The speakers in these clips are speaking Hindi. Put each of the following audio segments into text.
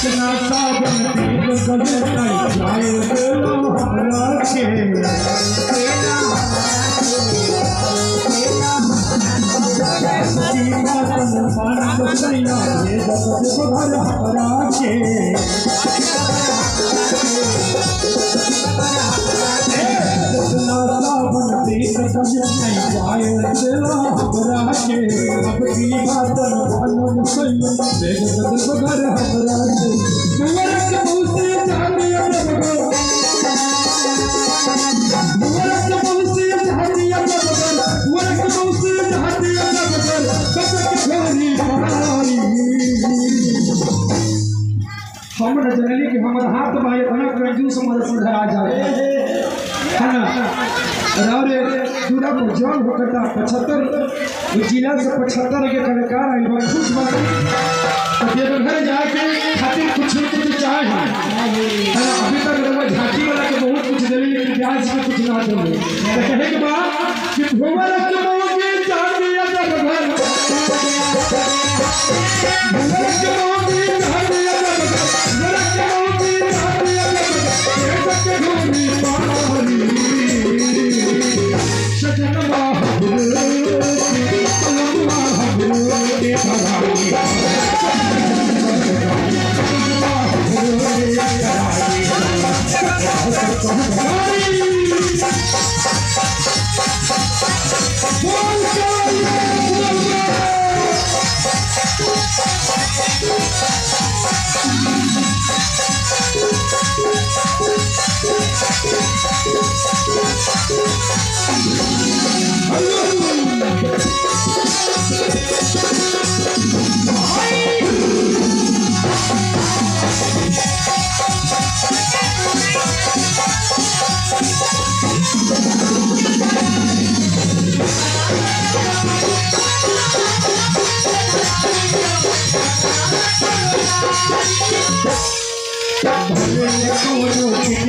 कृष्णा सावन तीर गले तई जाए बेलो हमरा के जीवा तन पान सैया ये जगत बघर हमरा के कृष्णा सावन तीर गले तई जाए बेलो हमरा के अब जीवा तन पान सैया ये जगत बघर हमरा कुंवर के मुँह से जाने हम जनली कि हमर हाथ भाई इतना कंजूस मत सुधरा जाए है ना रावरे दूरा को जॉन हो। पचहत्तर जिला से पचहत्तर के कलाकार आई बहुत खुश बा तो जाके खातिर कुछ न कुछ है अभी तक रवा झांकी वाला के बहुत कुछ देली लेकिन ब्याज के कुछ ना तो कहे के बाद कि भोवर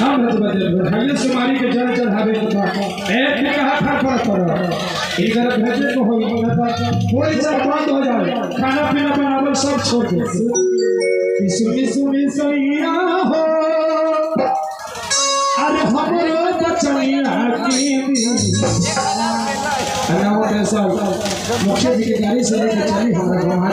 हम भैया सुमारी के जल चढ़ावे के बा एक भी कहा था पर पर इधर भेजे को होई कोई सब बंद हो जाए खाना पीना बनावल सब छोड़ दे सुनी सुनी सैया हो अरे हमरो बचैया की अरे वो सब मुखिया जी के गाड़ी से लेके चली हमारे वहाँ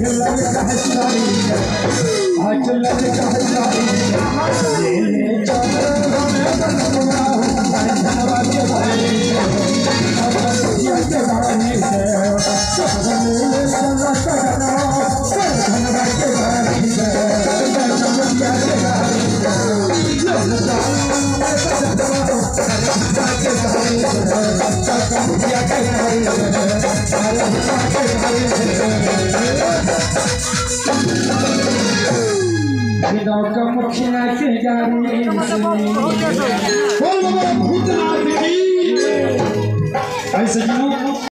कहसारी आज लग कहसारी ले चल धनवा के भाई धनवा के भाई ले ले चल धनवा धनवा के भाई धनवा के भाई विदाओं का मुखिया के गाड़ी बोल बाबा भूतनाथ की ऐसे जनों